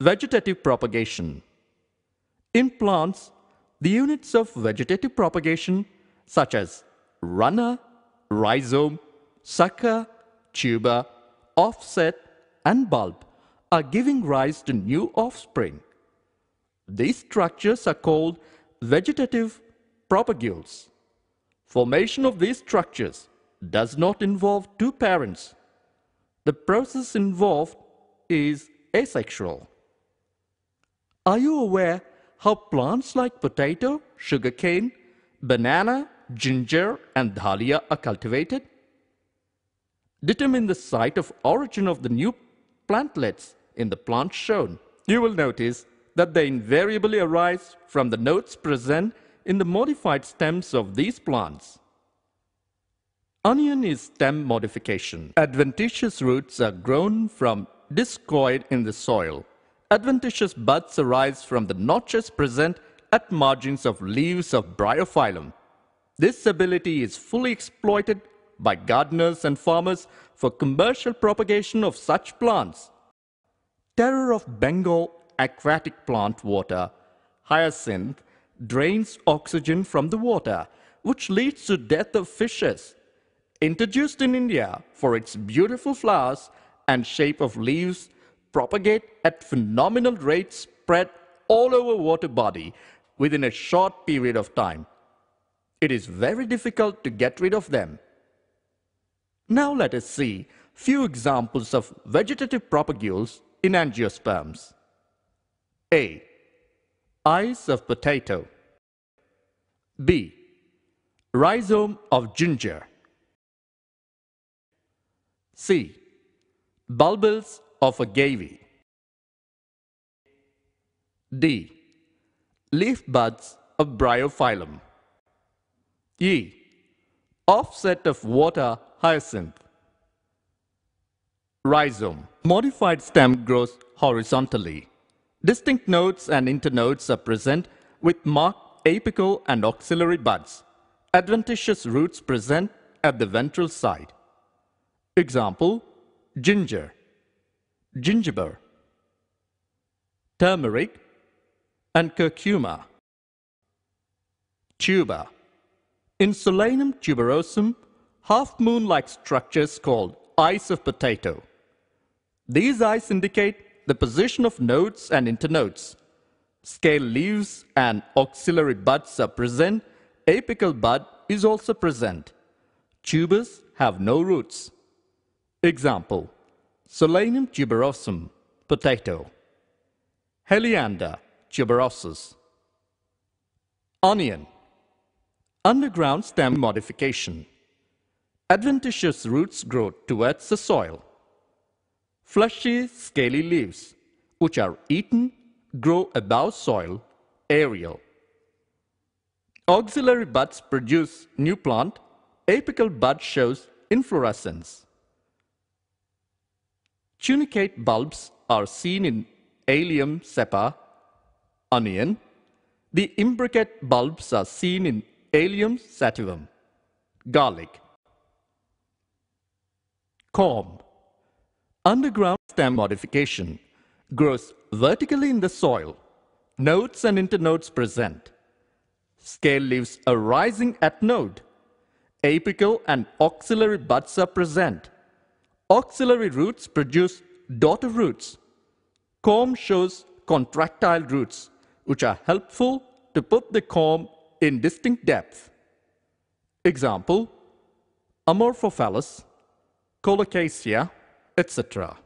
Vegetative propagation. In plants, the units of vegetative propagation such as runner, rhizome, sucker, tuber, offset, and bulb are giving rise to new offspring. These structures are called vegetative propagules. Formation of these structures does not involve two parents. The process involved is asexual. Are you aware how plants like potato, sugarcane, banana, ginger, and dahlia are cultivated? Determine the site of origin of the new plantlets in the plant shown. You will notice that they invariably arise from the nodes present in the modified stems of these plants. Onion is stem modification. Adventitious roots are grown from discoid in the soil. Adventitious buds arise from the notches present at margins of leaves of Bryophyllum. This ability is fully exploited by gardeners and farmers for commercial propagation of such plants. Terror of Bengal aquatic plant water, hyacinth, drains oxygen from the water, which leads to death of fishes. Introduced in India for its beautiful flowers and shape of leaves, propagate at phenomenal rates spread all over water body within a short period of time. It is very difficult to get rid of them. Now let us see few examples of vegetative propagules in angiosperms. A. Eyes of potato. B. Rhizome of ginger. C. Bulbils of agave. D. Leaf buds of bryophyllum. E. Offset of water hyacinth. Rhizome. Modified stem grows horizontally. Distinct nodes and internodes are present with marked apical and axillary buds. Adventitious roots present at the ventral side. Example, ginger, zingiber, turmeric, and curcuma. Tuber. In Solanum tuberosum, half-moon-like structures called eyes of potato. These eyes indicate the position of nodes and internodes. Scale leaves and axillary buds are present. Apical bud is also present. Tubers have no roots. Example, Solanum tuberosum, potato. Helianthus tuberosus. Onion, underground stem modification. Adventitious roots grow towards the soil. Fleshy, scaly leaves, which are eaten, grow above soil, aerial. Auxiliary buds produce new plant. Apical bud shows inflorescence. Tunicate bulbs are seen in Allium cepa, onion. The imbricate bulbs are seen in Allium sativum, garlic. Corm Underground stem modification grows vertically in the soil. Nodes and internodes present. Scale leaves arising at node. Apical and axillary buds are present. Auxiliary roots produce daughter roots. Corm shows contractile roots, which are helpful to put the corm in distinct depth. Example, Amorphophallus, Colocasia, etc.